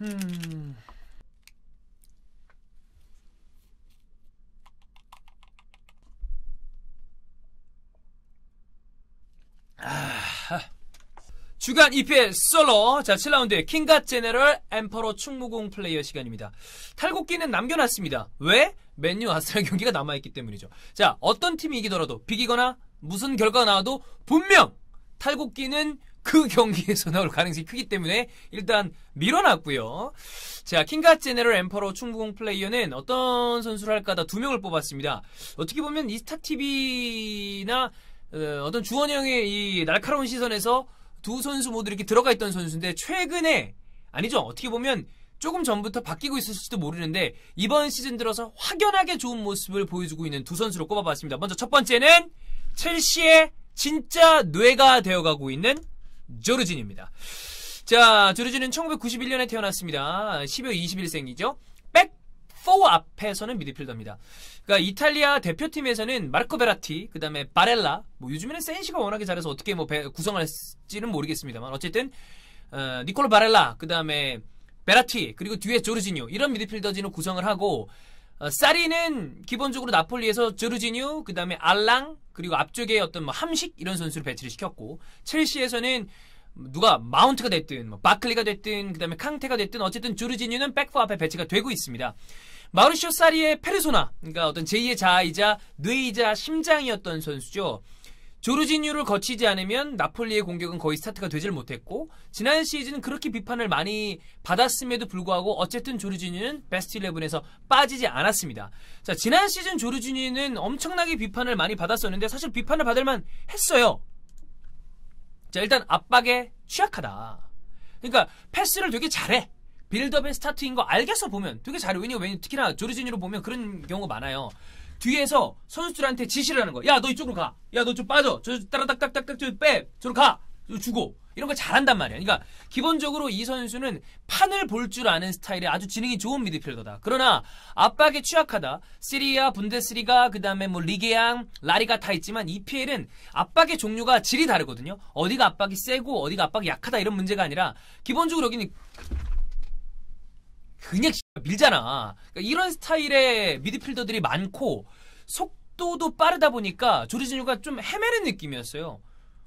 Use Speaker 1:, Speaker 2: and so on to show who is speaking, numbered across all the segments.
Speaker 1: 음. 아, 주간 EPL 솔로 자 7라운드 킹갓 제네럴 엠퍼로 충무공 플레이어 시간입니다. 탈곡기는 남겨놨습니다. 왜? 맨유 아스날 경기가 남아있기 때문이죠. 자 어떤 팀이 이기더라도 비기거나 무슨 결과가 나와도 분명 탈곡기는 그 경기에서 나올 가능성이 크기 때문에 일단 밀어놨고요. 자, 킹갓 제네럴 엠퍼로 충무공 플레이어는 어떤 선수를 할까 다두 명을 뽑았습니다. 어떻게 보면 이스타TV나 어, 떤 주원영의 이 날카로운 시선에서 두 선수 모두 이렇게 들어가 있던 선수인데 최근에 아니죠. 어떻게 보면 조금 전부터 바뀌고 있을지도 모르는데 이번 시즌 들어서 확연하게 좋은 모습을 보여주고 있는 두 선수로 꼽아봤습니다. 먼저 첫 번째는 첼시의 진짜 뇌가 되어가고 있는 조르진입니다. 자, 조르진은 1991년에 태어났습니다. 12월 21생이죠. 백4 앞에서는 미드필더입니다. 그러니까 이탈리아 대표팀에서는 마르코 베라티, 그 다음에 바렐라, 뭐 요즘에는 센시가 워낙에 잘해서 어떻게 뭐 구성할지는 모르겠습니다만 어쨌든 어, 니콜로 바렐라, 그 다음에 베라티, 그리고 뒤에 조르지뉴 이런 미드필더진을 구성을 하고 어, 사리는 기본적으로 나폴리에서 조르지뉴, 그 다음에 알랑, 그리고 앞쪽에 어떤 뭐 함식 이런 선수를 배치를 시켰고 첼시에서는 누가 마운트가 됐든 뭐 바클리가 됐든 그다음에 캉테가 됐든 어쨌든 조르지뉴는 back four 앞에 배치가 되고 있습니다. 마우리치오 사리의 페르소나 그러니까 어떤 제2의 자아이자 뇌이자 심장이었던 선수죠. 조르지뉴를 거치지 않으면 나폴리의 공격은 거의 스타트가 되질 못했고 지난 시즌 그렇게 비판을 많이 받았음에도 불구하고 어쨌든 조르지뉴는 베스트 11에서 빠지지 않았습니다. 자 지난 시즌 조르지뉴는 엄청나게 비판을 많이 받았었는데 사실 비판을 받을 만 했어요. 자, 일단 압박에 취약하다. 그러니까 패스를 되게 잘해. 빌드업의 스타트인 거 알겠어 보면 되게 잘해. 왜냐면 왜냐 특히나 조르지니로 보면 그런 경우가 많아요. 뒤에서 선수들한테 지시를 하는 거. 야, 너 이쪽으로 가. 야, 너 좀 빠져. 저 따라딱딱딱딱 저 빼. 저로 가. 주고. 이런 걸 잘한단 말이야. 그러니까 기본적으로 이 선수는 판을 볼 줄 아는 스타일의 아주 지능이 좋은 미드필더다. 그러나 압박에 취약하다. 시리아, 분데스리가, 그 다음에 뭐 리게앙, 라리가 다 있지만 EPL은 압박의 종류가 질이 다르거든요. 어디가 압박이 세고 어디가 압박이 약하다 이런 문제가 아니라 기본적으로 여기는 그냥 밀잖아. 그러니까 이런 스타일의 미드필더들이 많고 속도도 빠르다 보니까 조르지뉴가 좀 헤매는 느낌이었어요.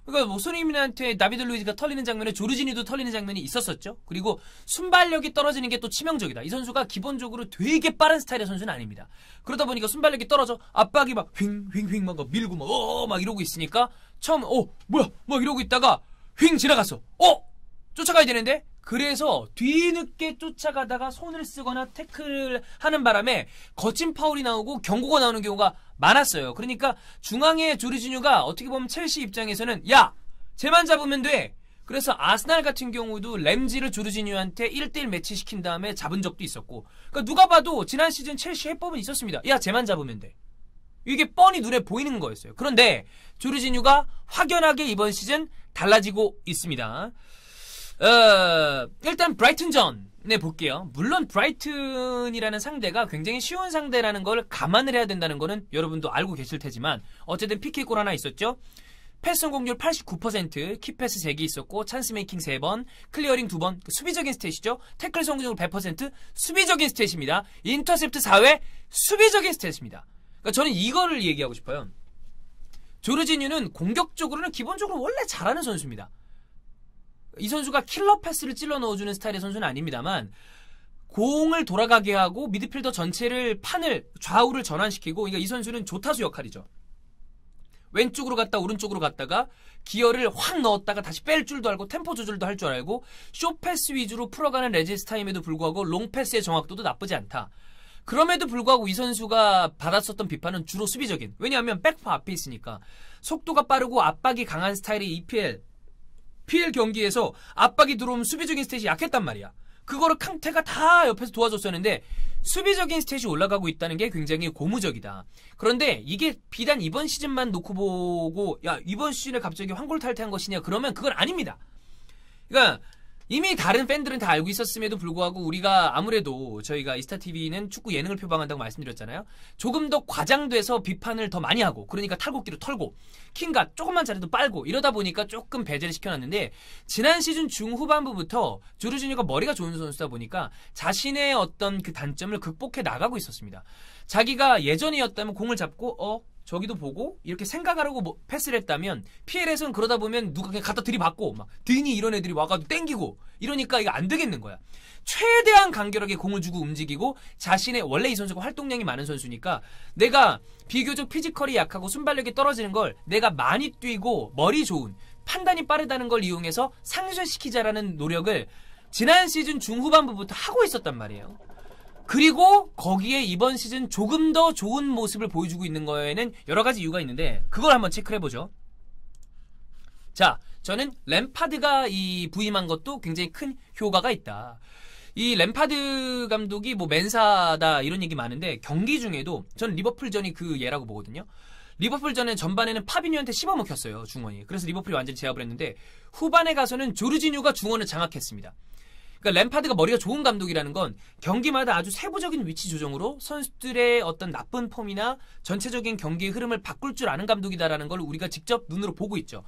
Speaker 1: 그러니까 뭐 손흥민한테 나비드 루이즈가 털리는 장면에 조르지니도 털리는 장면이 있었었죠. 그리고 순발력이 떨어지는 게 또 치명적이다. 이 선수가 기본적으로 되게 빠른 스타일의 선수는 아닙니다. 그러다 보니까 순발력이 떨어져 압박이 막 휑휑휑 막 밀고 막 어막 이러고 있으니까 처음 어 뭐야 막 이러고 있다가 휑 지나갔어. 어 쫓아가야 되는데 그래서 뒤늦게 쫓아가다가 손을 쓰거나 태클을 하는 바람에 거친 파울이 나오고 경고가 나오는 경우가 많았어요. 그러니까 중앙의 조르지뉴가 어떻게 보면 첼시 입장에서는 야 쟤만 잡으면 돼. 그래서 아스날 같은 경우도 램지를 조르지뉴한테 1대1 매치 시킨 다음에 잡은 적도 있었고 그러니까 누가 봐도 지난 시즌 첼시 해법은 있었습니다. 야 쟤만 잡으면 돼. 이게 뻔히 눈에 보이는 거였어요. 그런데 조르지뉴가 확연하게 이번 시즌 달라지고 있습니다. 어, 일단 브라이튼전 에 볼게요. 물론 브라이튼이라는 상대가 굉장히 쉬운 상대라는 걸 감안을 해야 된다는 거는 여러분도 알고 계실 테지만 어쨌든 PK골 하나 있었죠. 패스 성공률 89%, key pass 3개 있었고 찬스 making 3번, clearing 2번, 그 수비적인 stat이죠. 태클 성공률 100%, 수비적인 stat입니다. 인터셉트 4회, 수비적인 stat입니다. 그러니까 저는 이거를 얘기하고 싶어요. 조르지뉴는 공격적으로는 기본적으로 원래 잘하는 선수입니다. 이 선수가 킬러 패스를 찔러 넣어주는 스타일의 선수는 아닙니다만 공을 돌아가게 하고 미드필더 전체를 판을 좌우를 전환시키고 그러니까 이 선수는 조타수 역할이죠. 왼쪽으로 갔다 오른쪽으로 갔다가 기어를 확 넣었다가 다시 뺄 줄도 알고 템포 조절도 할 줄 알고 short pass 위주로 풀어가는 regista임에도 불구하고 롱패스의 정확도도 나쁘지 않다. 그럼에도 불구하고 이 선수가 받았었던 비판은 주로 수비적인. 왜냐하면 back four 앞에 있으니까 속도가 빠르고 압박이 강한 스타일의 EPL PL 경기에서 압박이 들어오면 수비적인 stat이 약했단 말이야. 그거를 캉테가 다 옆에서 도와줬었는데 수비적인 stat이 올라가고 있다는 게 굉장히 고무적이다. 그런데 이게 비단 이번 시즌만 놓고 보고 야 이번 시즌에 갑자기 황골 탈퇴한 것이냐 그러면 그건 아닙니다. 그러니까 이미 다른 팬들은 다 알고 있었음에도 불구하고 우리가 아무래도 저희가 이스타 TV는 축구 예능을 표방한다고 말씀드렸잖아요. 조금 더 과장돼서 비판을 더 많이 하고 그러니까 탈곡기로 털고 킹가 조금만 잘해도 빨고 이러다 보니까 조금 배제를 시켜놨는데 지난 시즌 중후반부부터 조르지뉴가 머리가 좋은 선수다 보니까 자신의 어떤 그 단점을 극복해 나가고 있었습니다. 자기가 예전이었다면 공을 잡고 어 저기도 보고 이렇게 생각하라고 뭐 패스를 했다면 PL에서는 그러다 보면 누가 그냥 갖다 들이받고 막 드니 이런 애들이 와가지고 땡기고 이러니까 이거 안 되겠는 거야. 최대한 간결하게 공을 주고 움직이고 자신의 원래 이 선수가 활동량이 많은 선수니까 내가 비교적 피지컬이 약하고 순발력이 떨어지는 걸 내가 많이 뛰고 머리 좋은 판단이 빠르다는 걸 이용해서 상쇄시키자라는 노력을 지난 시즌 중후반부부터 하고 있었단 말이에요. 그리고 거기에 이번 시즌 조금 더 좋은 모습을 보여주고 있는 거에는 여러 가지 이유가 있는데 그걸 한번 체크해 보죠. 자, 저는 램파드가 이 부임한 것도 굉장히 큰 효과가 있다. 이 램파드 감독이 뭐 맨사다 이런 얘기 많은데 경기 중에도 저는 리버풀전이 그 예라고 보거든요. 리버풀전에 전반에는 파비뉴한테 씹어먹혔어요 중원이. 그래서 리버풀이 완전히 제압을 했는데 후반에 가서는 조르지뉴가 중원을 장악했습니다. 그러니까 램파드가 머리가 좋은 감독이라는 건 경기마다 아주 세부적인 위치 조정으로 선수들의 어떤 나쁜 폼이나 전체적인 경기의 흐름을 바꿀 줄 아는 감독이다라는 걸 우리가 직접 눈으로 보고 있죠.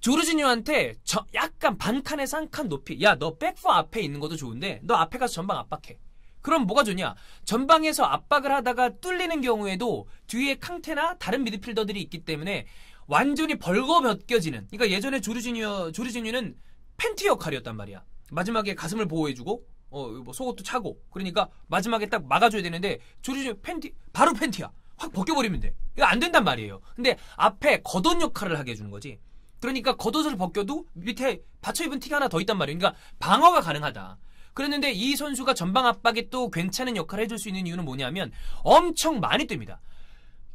Speaker 1: 조르지뉴한테 약간 반칸에서 한 칸 높이 야 너 백포 앞에 있는 것도 좋은데 너 앞에 가서 전방 압박해. 그럼 뭐가 좋냐? 전방에서 압박을 하다가 뚫리는 경우에도 뒤에 캉테나 다른 미드필더들이 있기 때문에 완전히 벌거벗겨지는. 그러니까 예전에 조르지뉴 조르지뉴는 팬티 역할이었단 말이야. 마지막에 가슴을 보호해주고 어, 뭐 속옷도 차고. 그러니까 마지막에 딱 막아줘야 되는데 조르지 팬티 바로 팬티야. 확 벗겨버리면 돼. 이거 안 된단 말이에요. 근데 앞에 겉옷 역할을 하게 해주는 거지. 그러니까 겉옷을 벗겨도 밑에 받쳐 입은 티가 하나 더 있단 말이에요. 그러니까 방어가 가능하다. 그랬는데 이 선수가 전방 압박에 또 괜찮은 역할을 해줄 수 있는 이유는 뭐냐면 엄청 많이 뜹니다.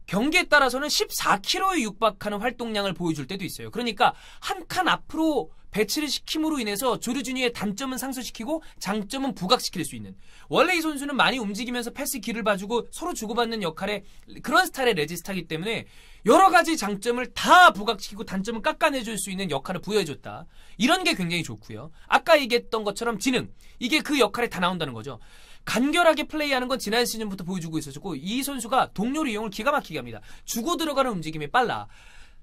Speaker 1: 경기에 따라서는 14km에 육박하는 활동량을 보여줄 때도 있어요. 그러니까 한 칸 앞으로 배치를 시킴으로 인해서 조르주니의 단점은 상쇄시키고 장점은 부각시킬 수 있는 원래 이 선수는 많이 움직이면서 패스 길을 봐주고 서로 주고받는 역할의 그런 스타일의 레지스타기 때문에 여러 가지 장점을 다 부각시키고 단점을 깎아내줄 수 있는 역할을 부여해줬다. 이런 게 굉장히 좋고요. 아까 얘기했던 것처럼 지능 이게 그 역할에 다 나온다는 거죠. 간결하게 플레이하는 건 지난 시즌부터 보여주고 있었고 이 선수가 동료를 이용을 기가 막히게 합니다. 주고 들어가는 움직임이 빨라.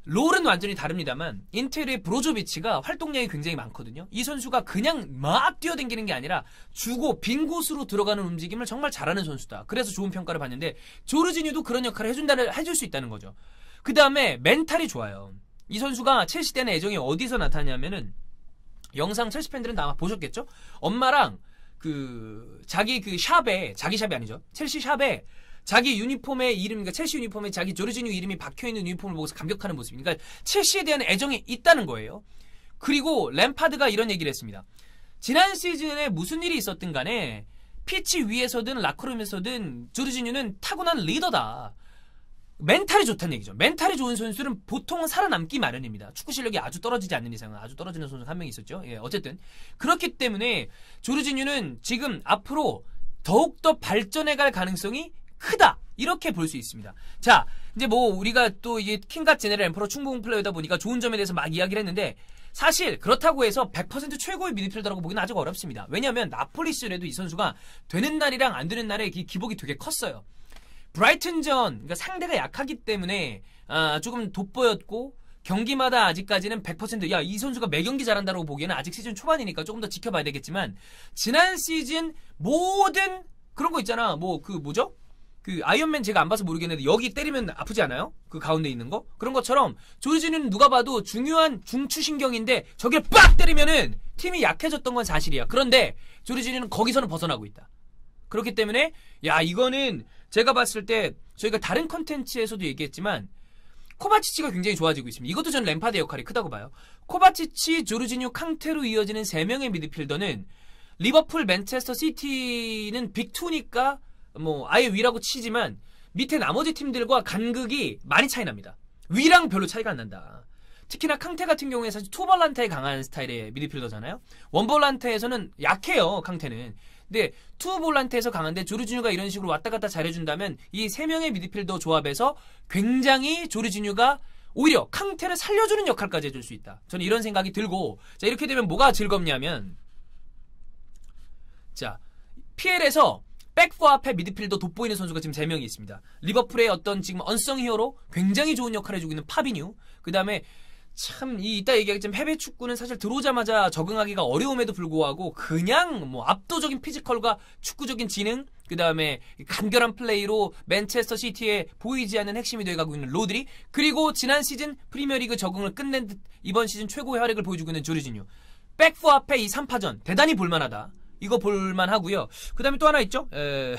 Speaker 1: role은 완전히 다릅니다만 인테르의 브로조비치가 활동량이 굉장히 많거든요. 이 선수가 그냥 막 뛰어댕기는 게 아니라 주고 빈 곳으로 들어가는 움직임을 정말 잘하는 선수다. 그래서 좋은 평가를 받는데 조르지니도 그런 역할을 해준다는 해줄 수 있다는 거죠. 그 다음에 mental이 좋아요. 이 선수가 첼시 때는 애정이 어디서 나타냐면은 영상 첼시 팬들은 아마 보셨겠죠? 엄마랑 그 자기 그 shop에 자기 shop이 아니죠. 첼시 shop에 자기 유니폼의 이름, 그러니까 첼시 유니폼에 자기 조르지뉴 이름이 박혀 있는 유니폼을 보고서 감격하는 모습. 그러니까 첼시에 대한 애정이 있다는 거예요. 그리고 램파드가 이런 얘기를 했습니다. 지난 시즌에 무슨 일이 있었든 간에 피치 위에서든 라커룸에서든 조르지뉴는 타고난 리더다. mental이 좋다는 얘기죠. mental이 좋은 선수는 보통은 살아남기 마련입니다. 축구 실력이 아주 떨어지지 않는 이상은 아주 떨어지는 선수 한 명 있었죠. 예, 어쨌든 그렇기 때문에 조르지뉴는 지금 앞으로 더욱더 발전해갈 가능성이 크다. 이렇게 볼 수 있습니다. 자, 이제 뭐 우리가 또 이게 킹갓 제네럴 엠퍼로 충공 플레이다 보니까 좋은 점에 대해서 막 이야기를 했는데 사실 그렇다고 해서 100% 최고의 미드필더라고 보기는 아직 어렵습니다. 왜냐하면 나폴리 시절에도 이 선수가 되는 날이랑 안 되는 날의 기복이 되게 컸어요. 브라이튼전 그러니까 상대가 약하기 때문에 아, 조금 돋보였고 경기마다 아직까지는 100%야 이 선수가 매 경기 잘한다고 보기에는 아직 시즌 초반이니까 조금 더 지켜봐야 되겠지만 지난 시즌 모든 그런 거 있잖아 뭐 그 뭐죠 그 아이언맨 제가 안 봐서 모르겠는데 여기 때리면 아프지 않아요? 그 가운데 있는 거? 그런 것처럼 조르지는 누가 봐도 중요한 중추신경인데 저길 빡 때리면은 팀이 약해졌던 건 사실이야. 그런데 조르지는 거기서는 벗어나고 있다. 그렇기 때문에 야 이거는 제가 봤을 때 저희가 다른 컨텐츠에서도 얘기했지만 코바치치가 굉장히 좋아지고 있습니다. 이것도 저는 램파드 역할이 크다고 봐요. 코바치치, 조르지뉴, 캉테로 이어지는 3명의 미드필더는 리버풀, 맨체스터 시티는 big 2니까 뭐 아예 위라고 치지만 밑에 나머지 팀들과 간극이 많이 차이 납니다. 위랑 별로 차이가 안 난다. 특히나 캉테 같은 경우에 사실 two volante에 강한 스타일의 미드필더잖아요. one volante에서는 약해요, 캉테는. 근데 two volante에서 강한데 조르지뉴가 이런 식으로 왔다 갔다 잘해준다면 이 세 명의 미드필더 조합에서 굉장히 조르지뉴가 오히려 캉테를 살려주는 역할까지 해줄 수 있다. 저는 이런 생각이 들고 자 이렇게 되면 뭐가 즐겁냐면 자 PL에서 back four 앞에 미드필더 돋보이는 선수가 지금 3명이 있습니다. 리버풀의 어떤 지금 unsung hero 굉장히 좋은 역할을 해주고 있는 파비뉴 그 다음에 참, 이, 이따 얘기하겠지만 해외 축구는 사실 들어오자마자 적응하기가 어려움에도 불구하고 그냥 뭐 압도적인 physical과 축구적인 지능, 그 다음에 간결한 플레이로 맨체스터 시티에 보이지 않는 핵심이 되어가고 있는 로드리, 그리고 지난 시즌 프리미어리그 적응을 끝낸 듯 이번 시즌 최고의 활약을 보여주고 있는 조르지뉴. back four 앞에 이 3파전 대단히 볼만하다. 이거 볼만 하고요. 그 다음에 또 하나 있죠? 에,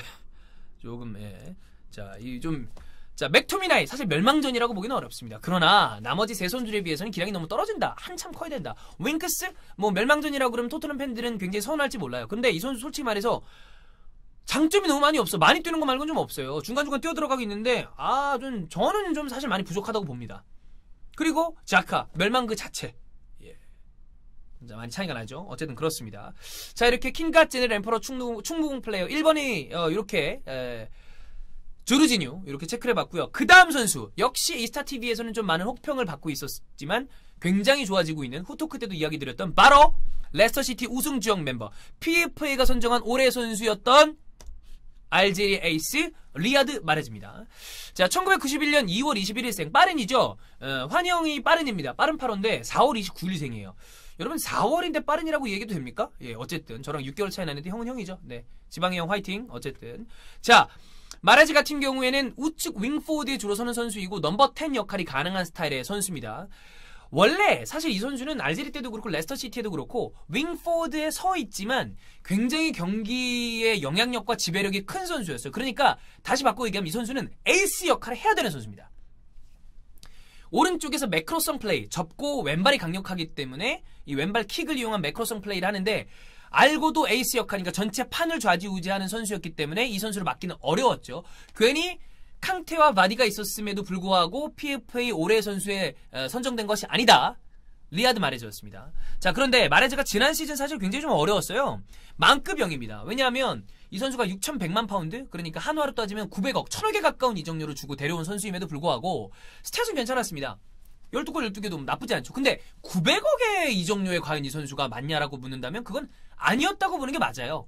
Speaker 1: 조금, 예. 자, 이 좀, 자, 맥토미나이 사실 멸망전이라고 보기는 어렵습니다. 그러나 나머지 세 선수에 비해서는 기량이 너무 떨어진다. 한참 커야 된다. 윙크스 뭐 멸망전이라고 그러면 토트넘 팬들은 굉장히 서운할지 몰라요. 근데 이 선수 솔직히 말해서 장점이 너무 많이 없어. 많이 뛰는 거 말고는 좀 없어요. 중간중간 뛰어 들어가고 있는데 아, 좀 저는 좀 사실 많이 부족하다고 봅니다. 그리고 자카 멸망 그 자체. 많이 차이가 나죠. 어쨌든 그렇습니다. 자, 이렇게 킹갓 제네 램퍼러 충무, 충무공 플레이어 1번이 어, 이렇게 에, 조르지뉴 이렇게 체크를 해봤고요. 그 다음 선수 역시 이스타 TV에서는 좀 많은 혹평을 받고 있었지만 굉장히 좋아지고 있는 후토크 때도 이야기 드렸던 바로 레스터 시티 우승 지역 멤버 PFA가 선정한 올해 선수였던 알제리 에이스 리아드 마레즈입니다. 자, 1991년 2월 21일생 빠른이죠. 어, 환영이 빠른입니다. 빠른 8호인데 4월 29일생이에요. 여러분 4월인데 빠른이라고 얘기도 됩니까? 예, 어쨌든 저랑 6개월 차이 나는데 형은 형이죠. 네, 지방의 형 화이팅. 어쨌든 자. 마라지 같은 경우에는 우측 윙포드에 주로 서는 선수이고 넘버 10 역할이 가능한 스타일의 선수입니다. 원래 사실 이 선수는 알제리 때도 그렇고 레스터 시티에도 그렇고 wing forward에 서 있지만 굉장히 경기의 영향력과 지배력이 큰 선수였어요. 그러니까 다시 바꿔 얘기하면 이 선수는 에이스 역할을 해야 되는 선수입니다. 오른쪽에서 macro성 플레이 접고 왼발이 강력하기 때문에 이 왼발 킥을 이용한 macro성 플레이를 하는데 알고도 에이스 역할이니까 전체 판을 좌지우지하는 선수였기 때문에 이 선수를 맡기는 어려웠죠. 괜히 캉테와 바디가 있었음에도 불구하고 PFA 올해 선수에 어, 선정된 것이 아니다. 리아드 마레즈였습니다. 자, 그런데 마레즈가 지난 시즌 사실 굉장히 좀 어려웠어요. 만급형입니다. 왜냐하면 이 선수가 6,100만 파운드, 그러니까 한화로 따지면 900억, 1,000억에 가까운 이적료를 주고 데려온 선수임에도 불구하고 stat은 괜찮았습니다. 12골 12개도 나쁘지 않죠. 근데 900억의 이적료에 과연 이 선수가 맞냐라고 묻는다면 그건 아니었다고 보는 게 맞아요.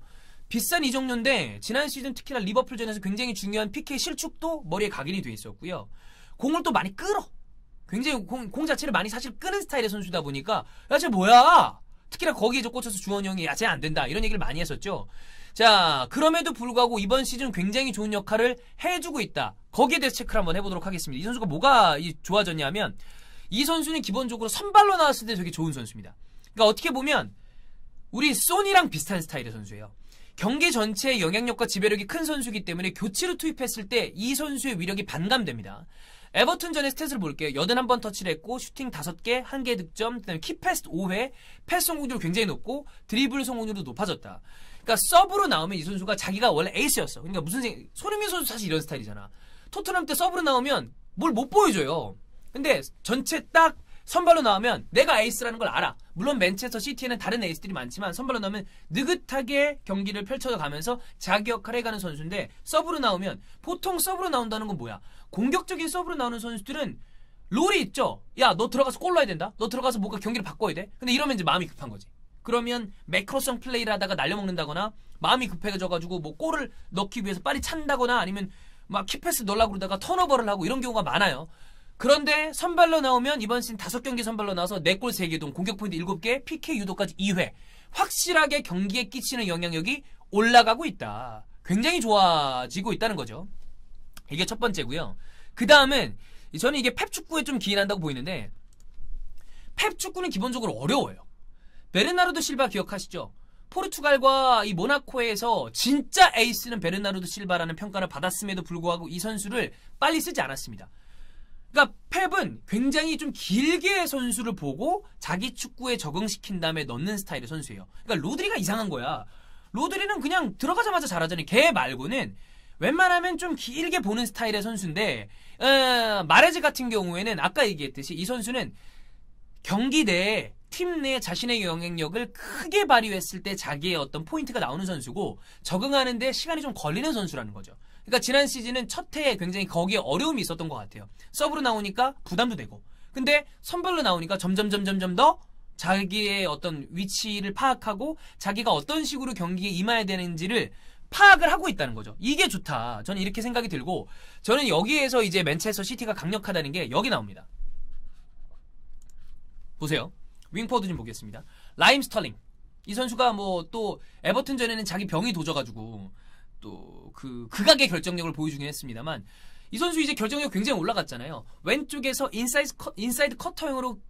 Speaker 1: 비싼 이적료인데 지난 시즌 특히나 리버풀전에서 굉장히 중요한 PK 실축도 머리에 각인이 돼 있었고요. 공을 또 많이 끌어. 굉장히 공, 공 자체를 많이 사실 끄는 스타일의 선수다 보니까 야 쟤 뭐야? 특히나 거기에 저 꽂혀서 주원이 형이 야쟤 안 된다 이런 얘기를 많이 했었죠. 자 그럼에도 불구하고 이번 시즌 굉장히 좋은 역할을 해주고 있다. 거기에 대해서 체크를 한번 해보도록 하겠습니다. 이 선수가 뭐가 좋아졌냐면 이 선수는 기본적으로 선발로 나왔을 때 되게 좋은 선수입니다. 그러니까 어떻게 보면 우리 소니랑 비슷한 스타일의 선수예요. 경기 전체의 영향력과 지배력이 큰 선수이기 때문에 교체로 투입했을 때 이 선수의 위력이 반감됩니다. 에버튼전의 stat을 볼게요. 81번 터치를 했고 슈팅 5개, 1개 득점, 그다음에 key pass 5회, 패스 성공률 굉장히 높고 드리블 성공률도 높아졌다. 그러니까 서브로 나오면 이 선수가 자기가 원래 에이스였어. 그러니까 무슨 생 손흥민 선수 사실 이런 스타일이잖아. 토트넘 때 서브로 나오면 뭘 못 보여줘요. 근데 전체 딱 선발로 나오면 내가 에이스라는 걸 알아. 물론 맨체스터 시티에는 다른 에이스들이 많지만 선발로 나오면 느긋하게 경기를 펼쳐가면서 자기 역할을 해가는 선수인데 서브로 나오면 보통 서브로 나온다는 건 뭐야? 공격적인 서브로 나오는 선수들은 롤이 있죠. 야, 너 들어가서 골 넣어야 된다. 너 들어가서 뭔가 경기를 바꿔야 돼. 근데 이러면 이제 마음이 급한 거지. 그러면 매크로성 플레이를 하다가 날려먹는다거나 마음이 급해져가지고 뭐 골을 넣기 위해서 빨리 찬다거나 아니면 막 key pass 넣으려고 그러다가 턴오버를 하고 이런 경우가 많아요. 그런데 선발로 나오면 이번 시즌 5경기 선발로 나와서 4골 3개 도움 공격 포인트 7개, PK 유도까지 2회. 확실하게 경기에 끼치는 영향력이 올라가고 있다. 굉장히 좋아지고 있다는 거죠. 이게 첫 번째고요. 그 다음은 저는 이게 펩 축구에 좀 기인한다고 보이는데 펩 축구는 기본적으로 어려워요. 베르나르도 실바 기억하시죠? 포르투갈과 이 모나코에서 진짜 에이스는 베르나르도 실바라는 평가를 받았음에도 불구하고 이 선수를 빨리 쓰지 않았습니다. 그러니까 펩은 굉장히 좀 길게 선수를 보고 자기 축구에 적응시킨 다음에 넣는 스타일의 선수예요. 그러니까 로드리가 이상한 거야. 로드리는 그냥 들어가자마자 잘하잖아요. 걔 말고는 웬만하면 좀 길게 보는 스타일의 선수인데 어, 마레즈 같은 경우에는 아까 얘기했듯이 이 선수는 경기 내에 팀 내 자신의 영향력을 크게 발휘했을 때 자기의 어떤 포인트가 나오는 선수고 적응하는데 시간이 좀 걸리는 선수라는 거죠. 그러니까 지난 시즌은 첫 해에 굉장히 거기에 어려움이 있었던 것 같아요. 서브로 나오니까 부담도 되고 근데 선발로 나오니까 점점 점점 점더 자기의 어떤 위치를 파악하고 자기가 어떤 식으로 경기에 임해야 되는지를 파악을 하고 있다는 거죠. 이게 좋다. 저는 이렇게 생각이 들고 저는 여기에서 이제 맨체스터 시티가 강력하다는 게 여기 나옵니다. 보세요. 윙포워드 좀 보겠습니다. 라힘 스털링. 이 선수가 뭐 또 에버튼 전에는 자기 병이 도져가지고 또 그 극악의 결정력을 보여주긴 했습니다만 이 선수 이제 결정력 굉장히 올라갔잖아요. 왼쪽에서 inside, 커, inside cutter형으로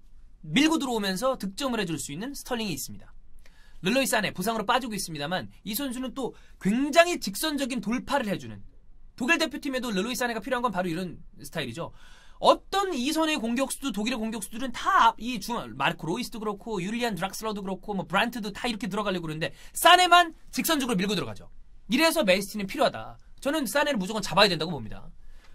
Speaker 1: 밀고 들어오면서 득점을 해줄 수 있는 스털링이 있습니다. 르로이 사네 부상으로 빠지고 있습니다만 이 선수는 또 굉장히 직선적인 돌파를 해주는 독일 대표팀에도 르로이 사네가 필요한 건 바로 이런 스타일이죠. 어떤 이선의 공격수도 독일의 공격수들은 다 이중 마르코 로이스도 그렇고 율리안 드락슬러도 그렇고 뭐 브란트도 다 이렇게 들어가려고 그러는데 사네만 직선적으로 밀고 들어가죠. 이래서 맨시티는 필요하다. 저는 사네를 무조건 잡아야 된다고 봅니다.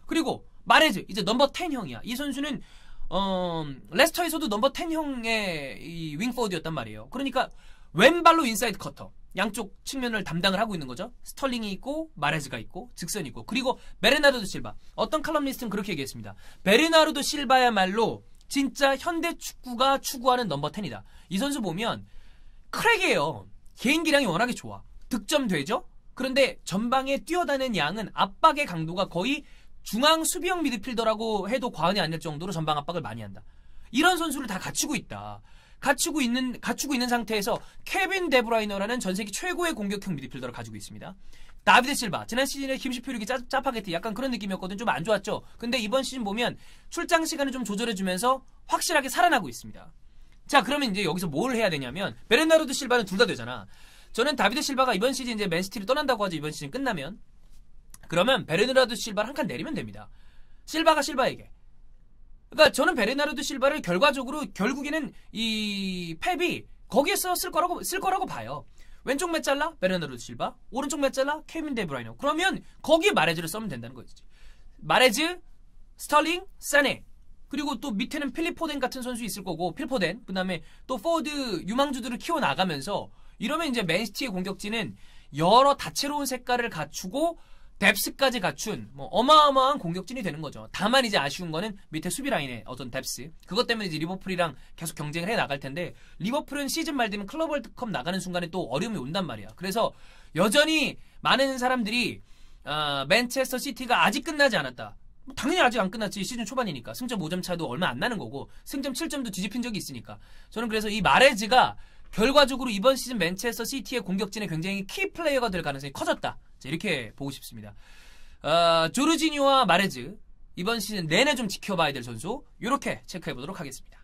Speaker 1: 그리고 마레즈 이제 number 10 형이야. 이 선수는 어, 레스터에서도 number 10 형의 이 윙포워드였단 말이에요. 그러니까 왼발로 inside cutter. 양쪽 측면을 담당을 하고 있는 거죠. 스털링이 있고 마레즈가 있고 직선이 있고 그리고 베르나르도 실바. 어떤 칼럼니스트는 그렇게 얘기했습니다. 베르나르도 실바야말로 진짜 현대 축구가 추구하는 number 10이다. 이 선수 보면 crack이에요. 개인기량이 워낙에 좋아. 득점 되죠? 그런데 전방에 뛰어다니는 양은 압박의 강도가 거의 중앙 수비형 미드필더라고 해도 과언이 아닐 정도로 전방 압박을 많이 한다. 이런 선수를 다 갖추고 있다. 갖추고 있는 갖추고 있는 상태에서 케빈 데브라이너라는 전 세계 최고의 공격형 미드필더를 가지고 있습니다. 다비드 실바 지난 시즌에 김시표력이 짜파게티 약간 그런 느낌이었거든 좀 안 좋았죠. 근데 이번 시즌 보면 출장 시간을 좀 조절해주면서 확실하게 살아나고 있습니다. 자 그러면 이제 여기서 뭘 해야 되냐면 베르나르도 실바는 둘 다 되잖아. 저는 다비드 실바가 이번 시즌 이제 맨시티를 떠난다고 하죠. 이번 시즌 끝나면 그러면 베르나르도 실바를 한 칸 내리면 됩니다. 실바가 실바에게. 그러니까 저는 베르나르도 실바를 결과적으로 결국에는 이 펩이 거기에서 쓸 거라고 쓸 거라고 봐요. 왼쪽 mezzala 베르나르도 실바, 오른쪽 mezzala 케빈 데브라이너. 그러면 거기에 마레즈를 쓰면 된다는 거지. 마레즈, 스털링, 사네. 그리고 또 밑에는 필 포든 같은 선수 있을 거고 필 포든 그다음에 또 포드 유망주들을 키워 나가면서 이러면 이제 맨시티의 공격진은 여러 다채로운 색깔을 갖추고 depth까지 갖춘 뭐 어마어마한 공격진이 되는 거죠. 다만 이제 아쉬운 거는 밑에 수비 라인의 어떤 depth. 그것 때문에 이제 리버풀이랑 계속 경쟁을 해 나갈 텐데 리버풀은 시즌 말 되면 클럽 월드컵 나가는 순간에 또 어려움이 온단 말이야. 그래서 여전히 많은 사람들이 어, 맨체스터 시티가 아직 끝나지 않았다. 뭐 당연히 아직 안 끝났지 시즌 초반이니까 승점 5점 차도 얼마 안 나는 거고 승점 7점도 뒤집힌 적이 있으니까 저는 그래서 이 마레즈가 결과적으로 이번 시즌 맨체스터 시티의 공격진에 굉장히 키 플레이어가 될 가능성이 커졌다. 자, 이렇게 보고 싶습니다. 어, 조르지니와 마레즈 이번 시즌 내내 좀 지켜봐야 될 선수 이렇게 체크해 보도록 하겠습니다.